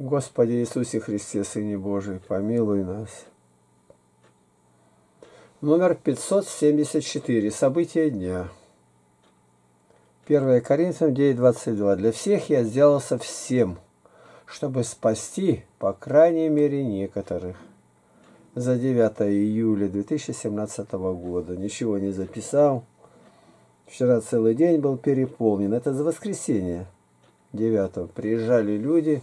Господи Иисусе Христе, Сыне Божий, помилуй нас. Номер 574. События дня. 1 Коринфянам 9.22. Для всех я сделался всем, чтобы спасти, по крайней мере, некоторых. За 9 июля 2017 года. Ничего не записал. Вчера целый день был переполнен. Это за воскресенье. 9 приезжали люди,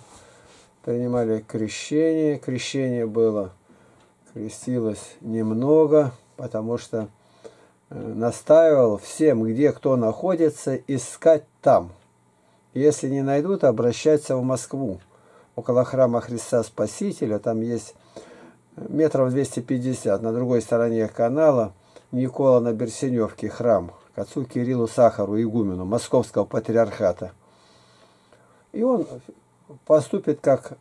принимали крещение. Крещение было, крестилось немного, потому что э, настаивал всем, где кто находится, искать там. Если не найдут, обращаться в Москву. Около храма Христа Спасителя, там есть метров 250, на другой стороне канала Никола на Берсеневке храм к отцу Кириллу Сахару, игумену Московского патриархата. И он поступит как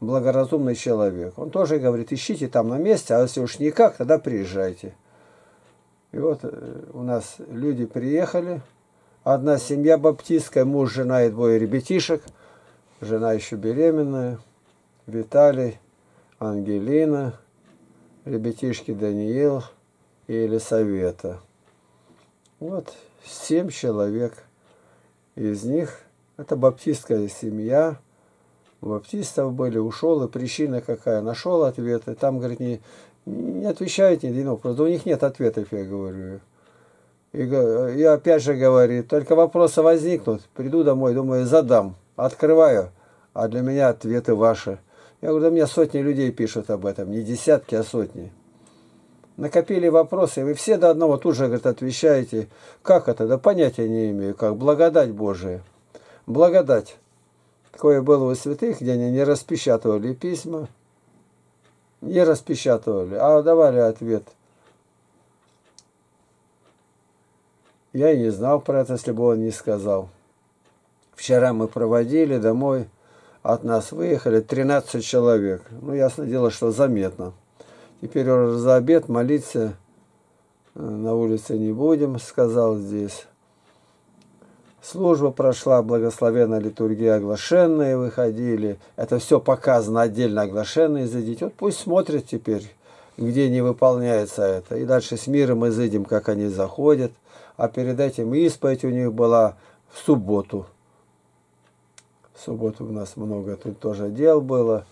благоразумный человек. Он тоже говорит, ищите там на месте, а если уж никак, тогда приезжайте. И вот э, у нас люди приехали, одна семья баптистская, муж, жена и двое ребятишек, жена еще беременная, Виталий, Ангелина, ребятишки Даниил и Елисавета. Вот семь человек. Из них это баптистская семья. У баптистов были, ушел, и причина какая? Нашел ответы. Там, говорит, не, не отвечайте на просто у них нет ответов, я говорю. И, и опять же говорит, только вопросы возникнут, приду домой, думаю, задам, открываю, а для меня ответы ваши. Я говорю, да мне сотни людей пишут об этом, не десятки, а сотни. Накопили вопросы, и вы все до одного тут же, говорит, отвечаете. Как это? Да понятия не имею, как благодать Божия благодать. Такое было у святых, где они не распечатывали письма, не распечатывали, а давали ответ. Я и не знал про это, если бы он не сказал. Вчера мы проводили домой, от нас выехали 13 человек. Ну, ясно дело, что заметно. Теперь за обед молиться э, на улице не будем, сказал здесь. Служба прошла, благословенная литургия, оглашенные выходили. Это все показано отдельно, оглашенные зайдите. Вот пусть смотрят теперь, где не выполняется это. И дальше с миром изыдем, как они заходят. А перед этим исповедь у них была в субботу. В субботу у нас много тут тоже дел было.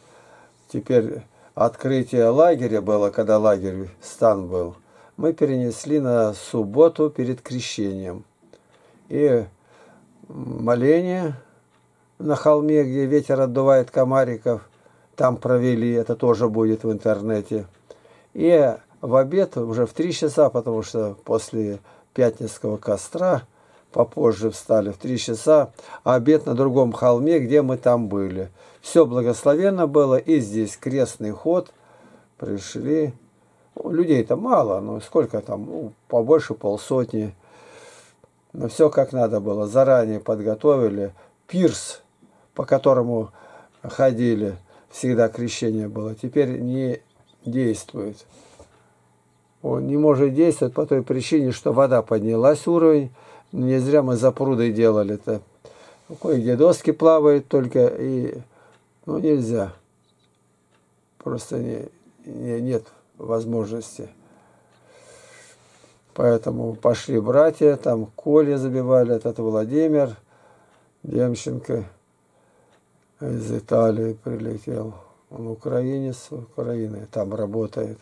Теперь открытие лагеря было, когда лагерь стан был. Мы перенесли на субботу перед крещением. И моление на холме, где ветер отдувает комариков. Там провели, это тоже будет в интернете. И в обед уже в три часа, потому что после пятницкого костра попозже встали в три часа, а обед на другом холме, где мы там были. Все благословенно было, и здесь крестный ход. Пришли. Людей-то мало, но сколько там, ну, побольше полсотни но все как надо было. Заранее подготовили. Пирс, по которому ходили, всегда крещение было, теперь не действует. Он не может действовать по той причине, что вода поднялась уровень. Не зря мы за прудой делали это. Кое-где доски плавают только, и ну, нельзя. Просто не, не, нет возможности. Поэтому пошли братья, там Коля забивали, этот Владимир Демченко из Италии прилетел. Он украинец, Украины, там работает.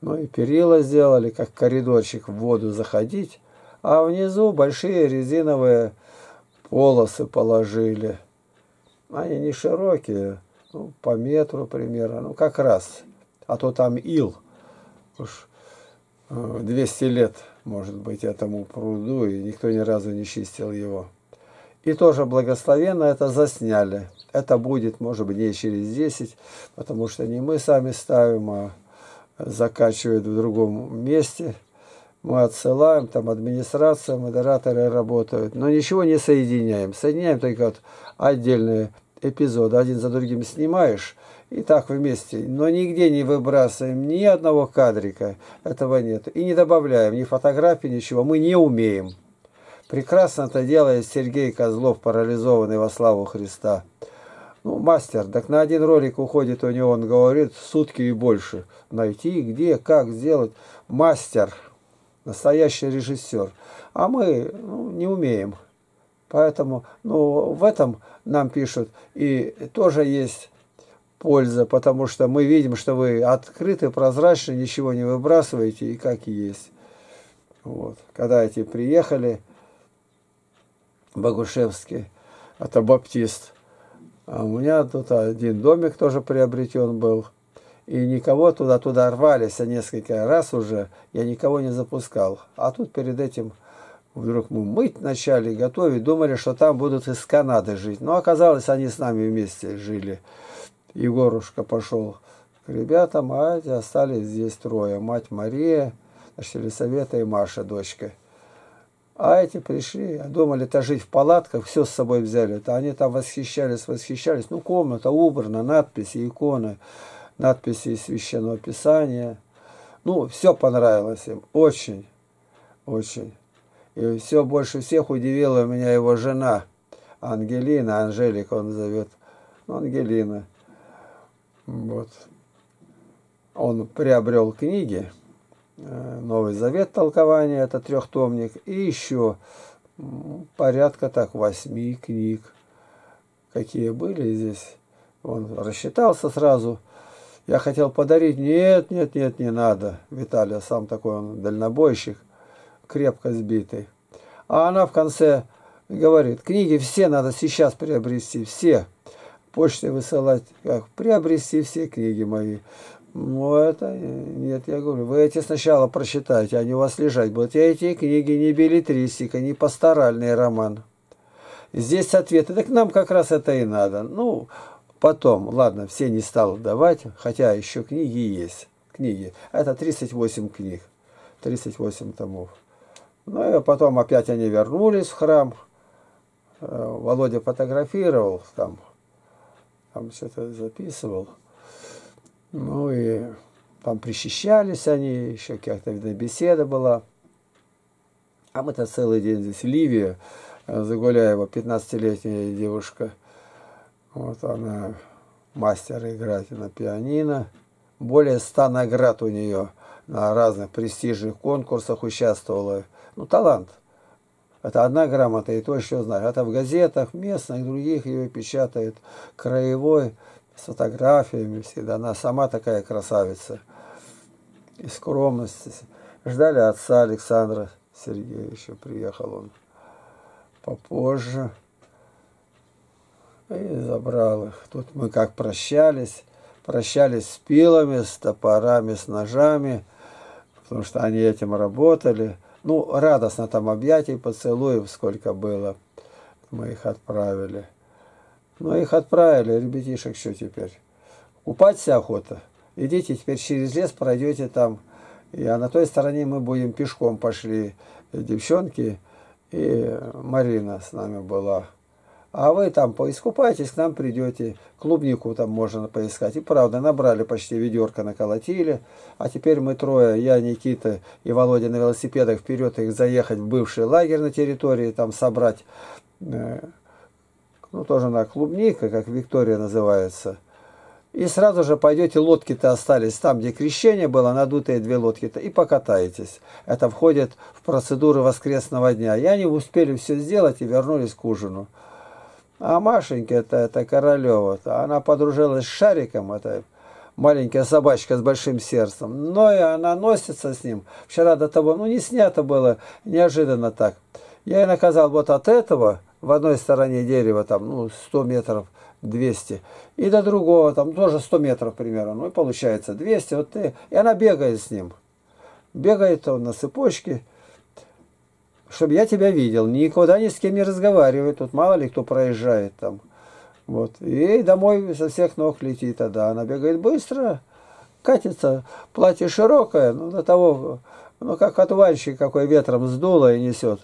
Ну и перила сделали, как коридорчик в воду заходить, а внизу большие резиновые полосы положили. Они не широкие, ну, по метру примерно, ну как раз. А то там ил. Уж 200 лет, может быть, этому пруду, и никто ни разу не чистил его. И тоже благословенно это засняли. Это будет, может быть, не через 10, потому что не мы сами ставим, а закачивают в другом месте. Мы отсылаем, там администрация, модераторы работают. Но ничего не соединяем. Соединяем только вот отдельные эпизоды. Один за другим снимаешь, и так вместе. Но нигде не выбрасываем ни одного кадрика, этого нет. И не добавляем ни фотографий, ничего. Мы не умеем. Прекрасно это делает Сергей Козлов, парализованный во славу Христа. Ну, мастер, так на один ролик уходит у него, он говорит, сутки и больше. Найти, где, как сделать. Мастер, настоящий режиссер. А мы ну, не умеем. Поэтому, ну, в этом нам пишут. И тоже есть польза, потому что мы видим, что вы открыты, прозрачны, ничего не выбрасываете, и как есть. Вот. Когда эти приехали, Богушевский, это баптист, а у меня тут один домик тоже приобретен был. И никого туда-туда рвались, а несколько раз уже я никого не запускал. А тут перед этим вдруг мы мыть начали, готовить, думали, что там будут из Канады жить. Но оказалось, они с нами вместе жили. Егорушка пошел к ребятам, а эти остались здесь трое. Мать Мария, значит, Елисавета и Маша, дочка. А эти пришли, думали-то жить в палатках, все с собой взяли. -то. Они там восхищались, восхищались. Ну, комната убрана, надписи, иконы, надписи из Священного Писания. Ну, все понравилось им. Очень, очень. И все больше всех удивила меня его жена, Ангелина, Анжелика он зовет. Ну, Ангелина. Вот. Он приобрел книги, Э, Новый Завет толкование, это трехтомник, и еще порядка так восьми книг, какие были здесь. Он рассчитался сразу. Я хотел подарить, нет, нет, нет, не надо. Виталий сам такой, он дальнобойщик, крепко сбитый. А она в конце говорит, книги все надо сейчас приобрести, все. Почтой высылать, как приобрести все книги мои. Ну, это нет, я говорю, вы эти сначала прочитайте, они у вас лежать будут. Я эти книги не билетристика, не пасторальный роман. Здесь ответы, так нам как раз это и надо. Ну, потом, ладно, все не стал давать, хотя еще книги есть. Книги. Это 38 книг, 38 томов. Ну и потом опять они вернулись в храм. Э, Володя фотографировал там, там что-то записывал. Ну и там причащались они, еще какая-то видно, беседа была. А мы-то целый день здесь. Ливия Загуляева, 15-летняя девушка. Вот она мастер играть на пианино. Более ста наград у нее на разных престижных конкурсах участвовала. Ну, талант. Это одна грамота, и то еще знаю. Это в газетах местных, других ее печатают. Краевой с фотографиями всегда. Она сама такая красавица. И скромность. Ждали отца Александра Сергеевича. Приехал он попозже. И забрал их. Тут мы как прощались. Прощались с пилами, с топорами, с ножами. Потому что они этим работали. Ну, радостно там объятий, поцелуев сколько было. Мы их отправили. Ну, их отправили, ребятишек, что теперь? Купаться охота. Идите теперь через лес, пройдете там. И, а на той стороне мы будем пешком пошли. Девчонки и Марина с нами была. А вы там поискупайтесь, к нам придете. Клубнику там можно поискать. И правда, набрали почти ведерко, наколотили. А теперь мы трое, я, Никита и Володя на велосипедах вперед их заехать в бывший лагерь на территории, там собрать э, ну тоже на клубника, как Виктория называется. И сразу же пойдете, лодки-то остались там, где крещение было, надутые две лодки-то, и покатаетесь. Это входит в процедуру воскресного дня. И они успели все сделать и вернулись к ужину. А Машенька, это, это Королева, -то, она подружилась с Шариком, это маленькая собачка с большим сердцем. Но и она носится с ним. Вчера до того, ну не снято было, неожиданно так. Я ей наказал вот от этого, в одной стороне дерева там, ну, 100 метров, 200. И до другого там тоже 100 метров примерно. Ну, и получается 200. Вот ты, и она бегает с ним. Бегает он на цепочке, чтобы я тебя видел. Никуда ни с кем не разговаривает. Тут мало ли кто проезжает там. Вот. И домой со всех ног летит тогда. Она бегает быстро, катится. Платье широкое, ну, до того, ну, как от вальщика, какой ветром сдуло и несет.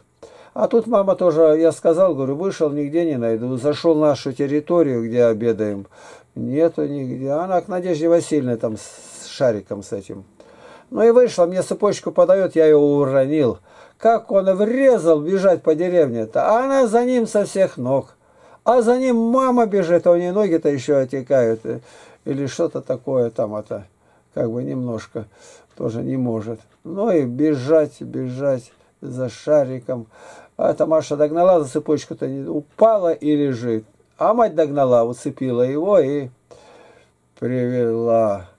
А тут мама тоже, я сказал, говорю, вышел, нигде не найду. Зашел в нашу территорию, где обедаем. Нету нигде. Она к Надежде Васильевне там с шариком с этим. Ну и вышла, мне цепочку подает, я ее уронил. Как он врезал бежать по деревне-то. А она за ним со всех ног. А за ним мама бежит, а у нее ноги-то еще отекают. Э, или что-то такое там это, как бы немножко тоже не может. Ну и бежать, бежать за шариком. А эта Маша догнала за цепочку-то, упала и лежит. А мать догнала, уцепила его и привела.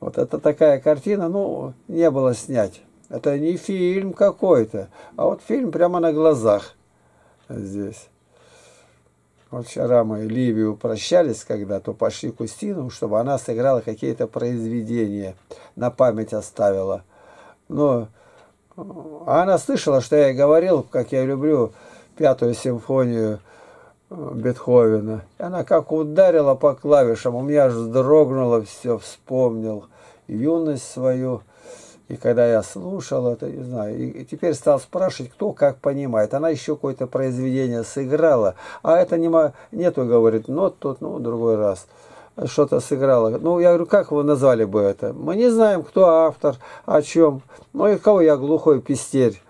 Вот это такая картина, ну, не было снять. Это не фильм какой-то, а вот фильм прямо на глазах здесь. Вот вчера мы Ливию прощались когда-то, пошли к Устину, чтобы она сыграла какие-то произведения, на память оставила. Но а она слышала, что я говорил, как я люблю пятую симфонию Бетховена. И она как ударила по клавишам, у меня аж вздрогнуло все, вспомнил юность свою. И когда я слушал это, не знаю, и, теперь стал спрашивать, кто как понимает. Она еще какое-то произведение сыграла, а это не нету, говорит, нот тут, ну, другой раз что-то сыграла. Ну, я говорю, как вы назвали бы это? Мы не знаем, кто автор, о чем. Ну, и кого я глухой пестерь,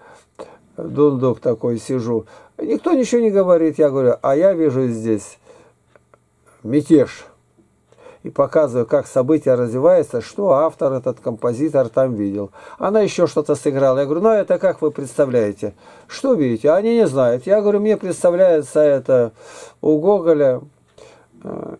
дундук такой сижу. Никто ничего не говорит. Я говорю, а я вижу здесь мятеж и показываю, как события развиваются, что автор, этот композитор там видел. Она еще что-то сыграла. Я говорю, ну это как вы представляете? Что видите? Они не знают. Я говорю, мне представляется это у Гоголя э,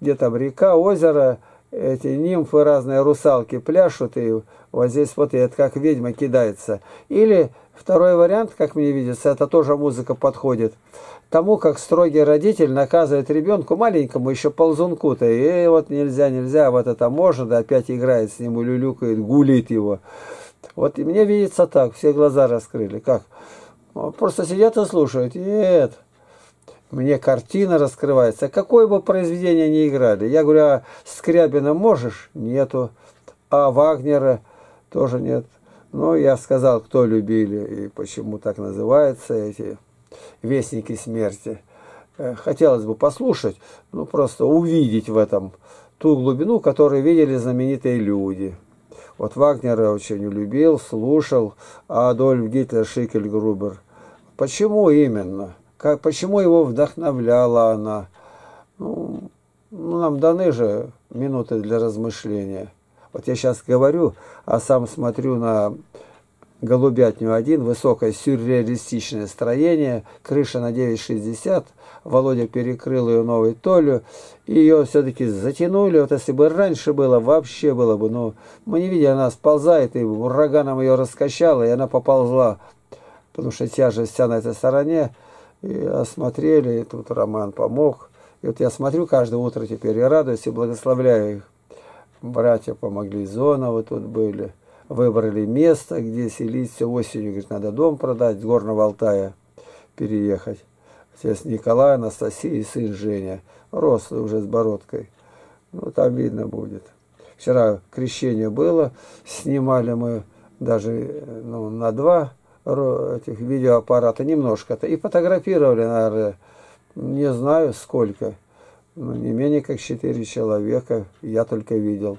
где там река, озеро, эти нимфы разные, русалки пляшут, и вот здесь вот и это как ведьма кидается. Или второй вариант, как мне видится, это тоже музыка подходит тому, как строгий родитель наказывает ребенку, маленькому еще ползунку-то, и вот нельзя, нельзя, вот это можно, да опять играет с ним, люлюкает, гулит его. Вот и мне видится так, все глаза раскрыли. Как? Просто сидят и слушают. Нет, мне картина раскрывается. Какое бы произведение ни играли. Я говорю, а Скрябина можешь? Нету. А Вагнера тоже нет. Ну, я сказал, кто любили и почему так называются эти вестники смерти. Э, хотелось бы послушать, ну просто увидеть в этом ту глубину, которую видели знаменитые люди. Вот Вагнера очень любил, слушал, а Адольф Гитлер, Шикель, Грубер. Почему именно? Как, почему его вдохновляла она? Ну, ну, нам даны же минуты для размышления. Вот я сейчас говорю, а сам смотрю на Голубятню 1, высокое сюрреалистичное строение, крыша на 9,60. Володя перекрыл ее новой толью, и ее все-таки затянули. Вот если бы раньше было, вообще было бы, но мы не видели, она сползает, и ураганом ее раскачало, и она поползла, потому что тяжесть вся на этой стороне. И осмотрели, и тут Роман помог. И вот я смотрю каждое утро теперь и радуюсь, и благословляю их. Братья помогли, Зоновы тут были выбрали место, где селиться осенью. Говорит, надо дом продать, с Горного Алтая переехать. Отец Николай, Анастасия и сын Женя. Рослый уже с бородкой. Ну, там видно будет. Вчера крещение было, снимали мы даже ну, на два этих видеоаппарата немножко-то. И фотографировали, наверное, не знаю сколько, но не менее как четыре человека, я только видел.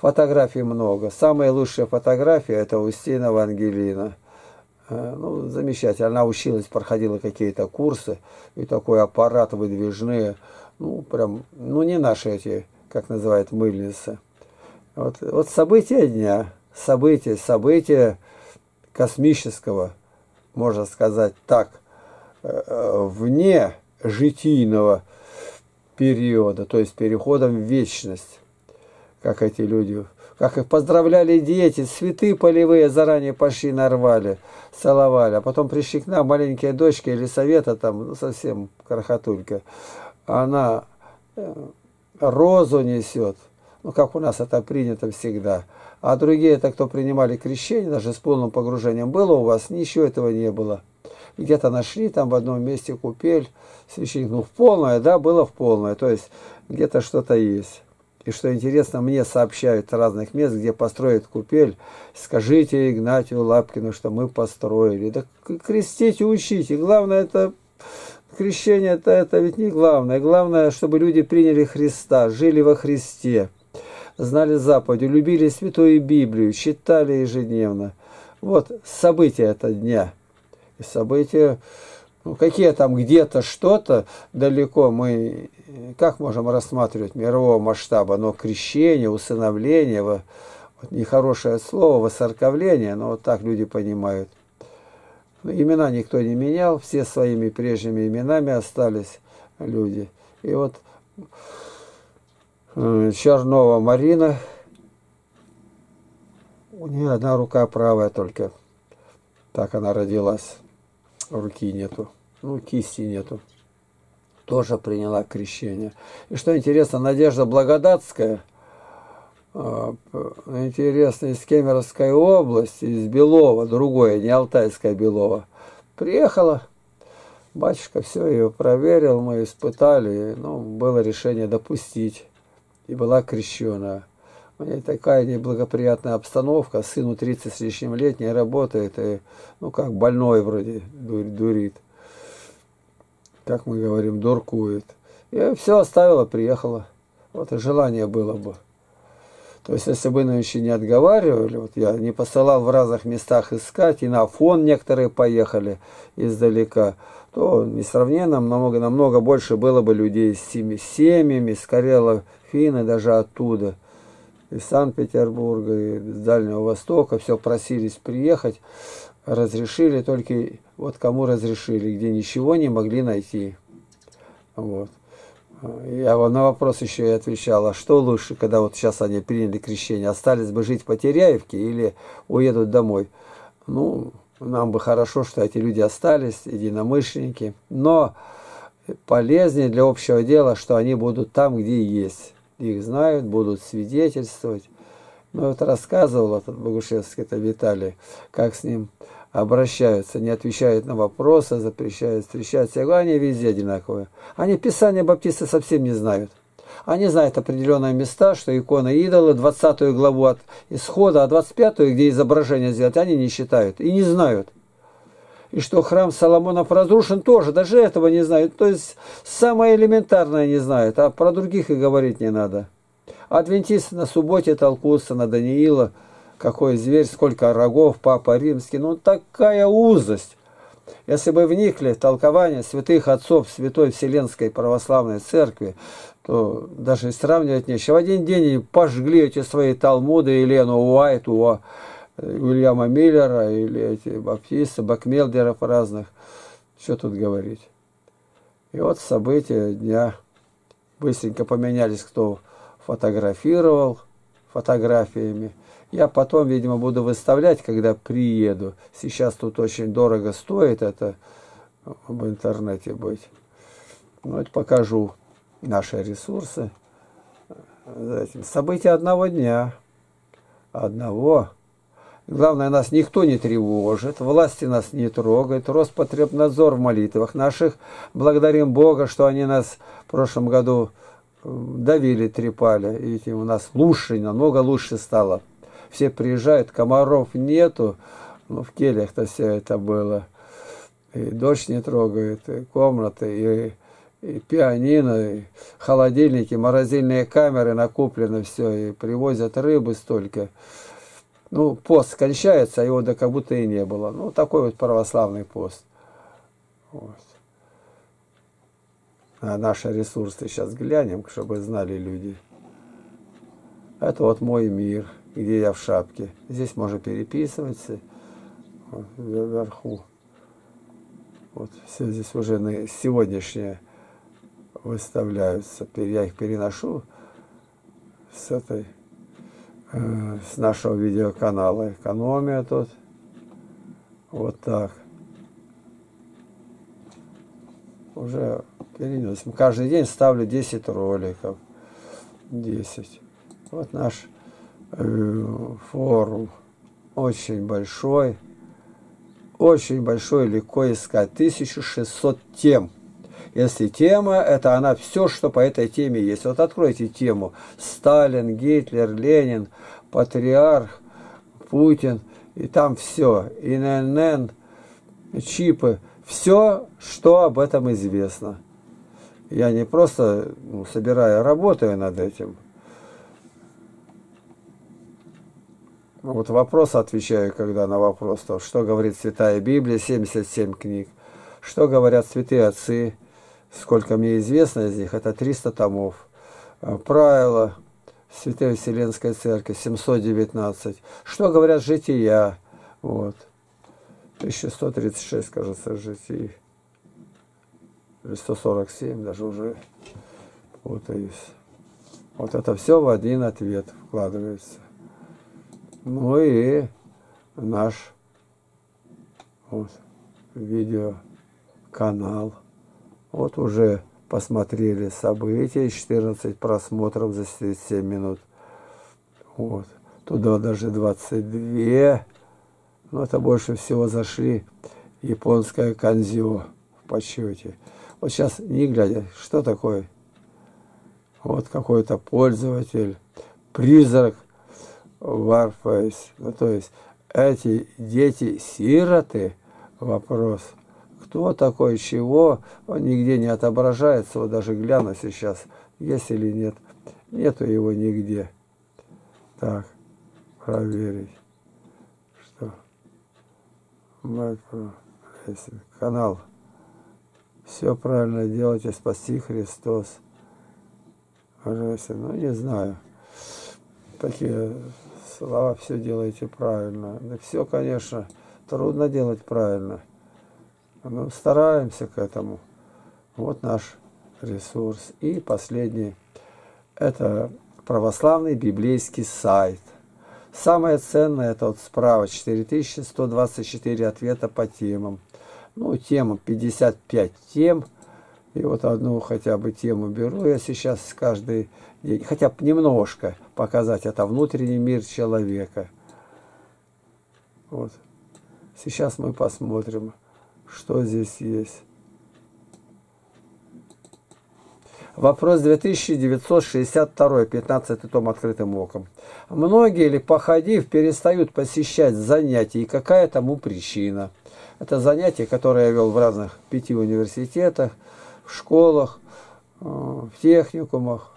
Фотографий много. Самая лучшая фотография это Устинова Ангелина. Э, ну, замечательно. Она училась, проходила какие-то курсы. И такой аппарат выдвижные. Ну, прям, ну, не наши эти, как называют, мыльницы. Вот, вот события дня. События, события космического, можно сказать так, э, вне житийного периода, то есть переходом в вечность как эти люди, как их поздравляли дети, цветы полевые заранее пошли нарвали, целовали, а потом пришли к нам маленькие дочки или совета там, ну, совсем крохотулька, она э, розу несет, ну, как у нас это принято всегда, а другие, это кто принимали крещение, даже с полным погружением, было у вас, ничего этого не было. Где-то нашли там в одном месте купель, священник, ну, в полное, да, было в полное, то есть где-то что-то есть. И что интересно, мне сообщают разных мест, где построят купель. Скажите Игнатию Лапкину, что мы построили. Да крестите, учите. Главное это крещение, это, это ведь не главное. Главное, чтобы люди приняли Христа, жили во Христе, знали заповеди, любили Святую Библию, читали ежедневно. Вот события этого дня. И события Ну, какие там где-то что-то далеко мы как можем рассматривать мирового масштаба, но крещение, усыновление, вот нехорошее слово, воцерковление, но вот так люди понимают. Ну, имена никто не менял, все своими прежними именами остались люди. И вот Чернова Марина, у нее одна рука правая только. Так она родилась. Руки нету. Ну, кисти нету. Тоже приняла крещение. И что интересно, Надежда Благодатская, а, интересно, из Кемеровской области, из Белова, другое, не Алтайская Белова, приехала. Батюшка все ее проверил, мы испытали, ну, было решение допустить. И была крещена. У нее такая неблагоприятная обстановка, сыну 30 с лишним лет, не работает, и, ну, как больной вроде дурит. Как мы говорим, дуркует. И все оставила, приехала. Вот и желание было бы. То есть, если бы мы еще не отговаривали, вот я не посылал в разных местах искать, и на фон некоторые поехали издалека, то несравненно намного, намного больше было бы людей с семьями, с Карела, Финны, даже оттуда – из Санкт-Петербурга, и с Дальнего Востока, все просились приехать, разрешили, только вот кому разрешили, где ничего не могли найти. Вот. Я на вопрос еще и отвечал, а что лучше, когда вот сейчас они приняли крещение, остались бы жить по Теряевке или уедут домой? Ну, нам бы хорошо, что эти люди остались, единомышленники, но полезнее для общего дела, что они будут там, где есть их знают, будут свидетельствовать. Ну, вот рассказывал этот Богушевский, это Виталий, как с ним обращаются, не отвечают на вопросы, запрещают встречаться. Я говорю, они везде одинаковые. Они Писания Баптисты совсем не знают. Они знают определенные места, что иконы идолы, 20 главу от исхода, а 25 где изображение сделать, они не считают и не знают и что храм Соломонов разрушен, тоже даже этого не знают. То есть самое элементарное не знают, а про других и говорить не надо. Адвентисты на субботе толкутся на Даниила, какой зверь, сколько рогов, папа римский. Ну такая узость. Если бы вникли в толкование святых отцов Святой Вселенской Православной Церкви, то даже и сравнивать нечего. В один день пожгли эти свои Талмуды, Елену Уайту, Уильяма Миллера или эти баптисты, бакмелдеров разных. Что тут говорить? И вот события дня быстренько поменялись, кто фотографировал фотографиями. Я потом, видимо, буду выставлять, когда приеду. Сейчас тут очень дорого стоит это в интернете быть. Ну, это покажу наши ресурсы. События одного дня. Одного Главное, нас никто не тревожит, власти нас не трогают, Роспотребнадзор в молитвах наших. Благодарим Бога, что они нас в прошлом году э, давили, трепали. И у нас лучше, намного лучше стало. Все приезжают, комаров нету. Ну, в кельях-то все это было. И дождь не трогает, и комнаты, и, пианино, холодильники, морозильные камеры накуплены, все, и привозят рыбы столько ну, пост кончается, а его да как будто и не было. Ну, такой вот православный пост. Вот. А наши ресурсы сейчас глянем, чтобы знали люди. Это вот мой мир, где я в шапке. Здесь можно переписываться. Вот, вверху. Вот все здесь уже на сегодняшнее выставляются. Я их переношу с этой Э, с нашего видеоканала. Экономия тут. Вот так. Уже перенес. Каждый день ставлю 10 роликов. 10. Вот наш э, форум. Очень большой. Очень большой, легко искать. 1600 тем. Если тема, это она все, что по этой теме есть. Вот откройте тему. Сталин, Гитлер, Ленин, Патриарх, Путин. И там все. ИНН, чипы. Все, что об этом известно. Я не просто ну, собираю, работаю над этим. Вот вопрос отвечаю, когда на вопрос, то, что говорит Святая Библия, 77 книг Что говорят святые отцы, сколько мне известно из них, это 300 томов. А, правила Святой Вселенской Церкви, 719. Что говорят жития, вот. 1136, кажется, житий. Или 147, даже уже путаюсь. Вот это все в один ответ вкладывается. Ну и наш вот, видеоканал. Вот уже посмотрели события, 14 просмотров за 7 минут. Вот. Туда даже 22. Но это больше всего зашли японское канзио в подсчете. Вот сейчас не глядя, что такое? Вот какой-то пользователь, призрак Warface. Ну, то есть эти дети-сироты, вопрос, кто такой, чего, он нигде не отображается, вот даже гляну сейчас, есть или нет. Нету его нигде. Так, проверить, что канал. Все правильно делайте, спаси Христос. Ну не знаю. Такие слова, все делаете правильно. Да все, конечно, трудно делать правильно. Но стараемся к этому. Вот наш ресурс. И последний. Это православный библейский сайт. Самое ценное это вот справа 4124 ответа по темам. Ну, тема 55 тем. И вот одну хотя бы тему беру я сейчас каждый день. Хотя бы немножко показать. Это внутренний мир человека. Вот. Сейчас мы посмотрим, что здесь есть. Вопрос 2962, 15 том открытым оком. Многие ли, походив, перестают посещать занятия, и какая тому причина? Это занятия, которые я вел в разных пяти университетах, в школах, э, в техникумах.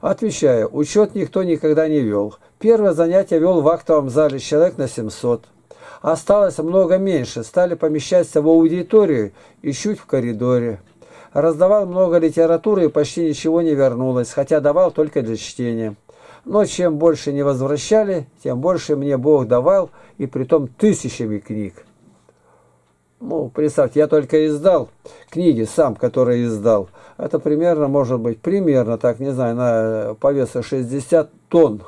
Отвечаю, учет никто никогда не вел. Первое занятие вел в актовом зале человек на 700. Осталось много меньше, стали помещаться в аудиторию и чуть в коридоре. Раздавал много литературы и почти ничего не вернулось, хотя давал только для чтения. Но чем больше не возвращали, тем больше мне Бог давал, и притом тысячами книг. Ну, представьте, я только издал книги сам, которые издал. Это примерно, может быть, примерно, так, не знаю, на по весу 60 тонн.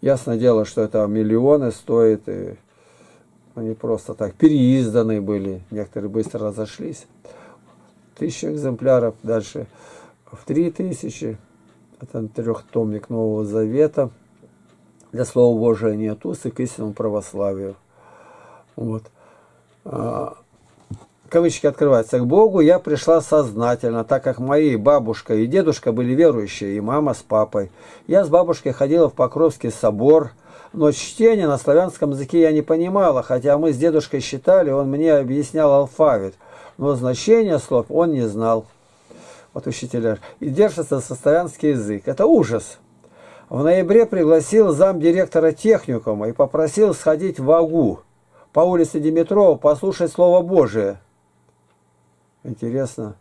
Ясное дело, что это миллионы стоит, и они просто так переизданные были, некоторые быстро разошлись. Тысяча экземпляров, дальше в три тысячи, это трехтомник Нового Завета, для Слова Божия нету, и к истинному православию. Вот. А, кавычки открываются, к Богу я пришла сознательно, так как мои бабушка и дедушка были верующие, и мама с папой. Я с бабушкой ходила в Покровский собор, но чтение на славянском языке я не понимала, хотя мы с дедушкой считали, он мне объяснял алфавит, но значение слов он не знал. Вот учителя. И держится за славянский язык. Это ужас. В ноябре пригласил замдиректора техникума и попросил сходить в АГУ по улице Димитрова послушать Слово Божие. Интересно.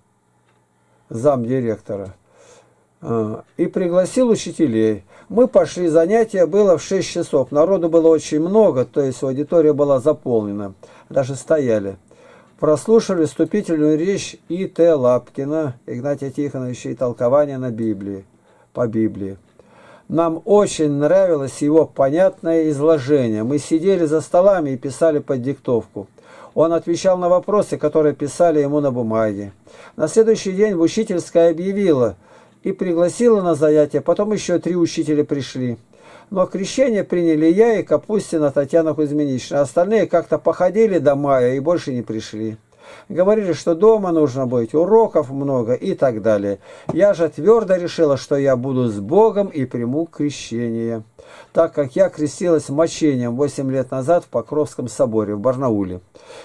Зам директора. А, и пригласил учителей. Мы пошли, занятие было в 6 часов. Народу было очень много, то есть аудитория была заполнена. Даже стояли. Прослушали вступительную речь И.Т. Лапкина, Игнатия Тихоновича и толкование на Библии, по Библии. Нам очень нравилось его понятное изложение. Мы сидели за столами и писали под диктовку. Он отвечал на вопросы, которые писали ему на бумаге. На следующий день в учительская объявила и пригласила на занятия. Потом еще три учителя пришли. Но крещение приняли я и Капустина Татьяна Кузьминична. Остальные как-то походили до мая и больше не пришли. Говорили, что дома нужно быть, уроков много и так далее. Я же твердо решила, что я буду с Богом и приму крещение. Так как я крестилась мочением 8 лет назад в Покровском соборе в Барнауле.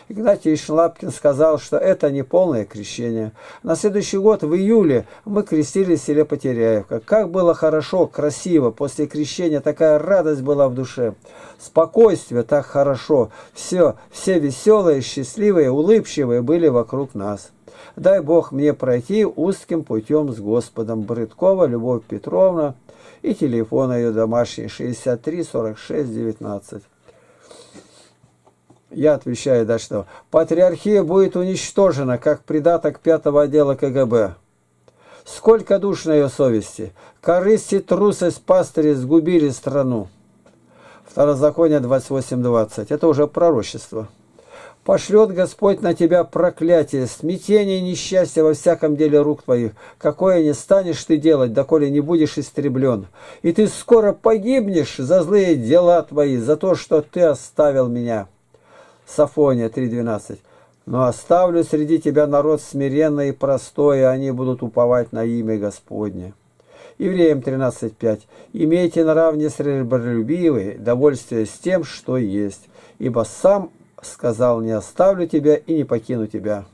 Игнатий Шлапкин сказал, что это не полное крещение. На следующий год, в июле, мы крестились в селе Потеряевка. Как было хорошо, красиво, после крещения такая радость была в душе. Спокойствие так хорошо, все, все веселые, счастливые, улыбчивые были вокруг нас. Дай Бог мне пройти узким путем с Господом. Брыткова Любовь Петровна и телефон ее домашний 63 46 19. Я отвечаю, да что, патриархия будет уничтожена, как придаток пятого отдела КГБ. Сколько душ на ее совести? Корысть и трусость пастыри сгубили страну. Второзаконие 28.20. Это уже пророчество. Пошлет Господь на тебя проклятие, смятение и несчастье во всяком деле рук твоих, какое не станешь ты делать, доколе не будешь истреблен. И ты скоро погибнешь за злые дела твои, за то, что ты оставил меня. Сафония 3.12. Но оставлю среди тебя народ смиренный и простой, и они будут уповать на имя Господне. Евреям 13.5. Имейте нрав несребролюбивый, довольствие с тем, что есть, ибо сам сказал, не оставлю тебя и не покину тебя.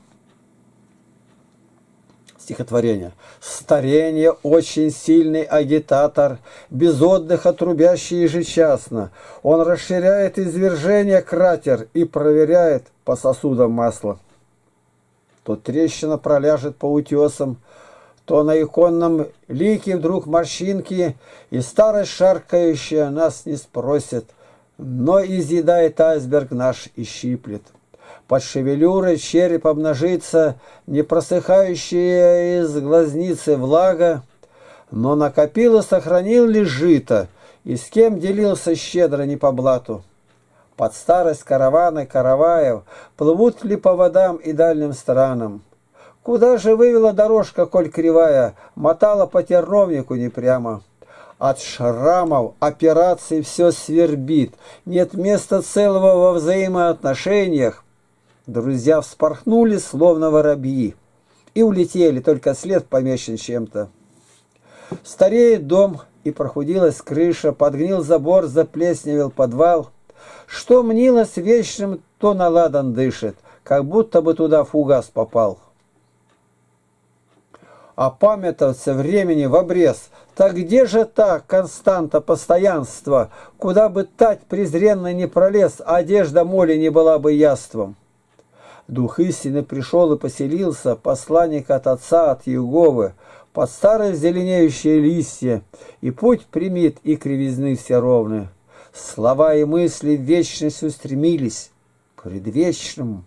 Стихотворение. Старение очень сильный агитатор, без отдыха трубящий ежечасно. Он расширяет извержение кратер и проверяет по сосудам масло. То трещина проляжет по утесам, то на иконном лике вдруг морщинки, и старость шаркающая нас не спросит – но изъедает айсберг наш и щиплет. Под шевелюрой череп обнажится, не просыхающая из глазницы влага, но накопил и сохранил ли жито, и с кем делился щедро не по блату. Под старость караваны караваев плывут ли по водам и дальним странам. Куда же вывела дорожка, коль кривая, мотала по терновнику не прямо. От шрамов операций все свербит. Нет места целого во взаимоотношениях. Друзья вспорхнули, словно воробьи, и улетели, только след помещен чем-то. Стареет дом, и прохудилась крыша, подгнил забор, заплесневел подвал. Что мнилось вечным, то наладан дышит, как будто бы туда фугас попал. А памятоваться времени в обрез – так где же та константа постоянства, куда бы тать презренно не пролез, а одежда моли не была бы яством? Дух истины пришел и поселился, посланник от отца, от Еговы, под старые зеленеющие листья, и путь примит, и кривизны все ровны. Слова и мысли в вечность устремились, предвечному,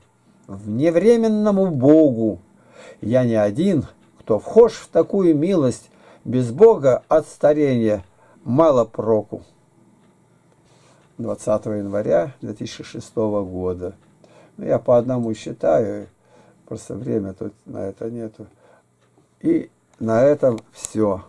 вневременному Богу. Я не один, кто вхож в такую милость, без Бога от старения мало проку. 20 января 2006 года. Ну, я по одному считаю, просто время тут на это нету. И на этом все.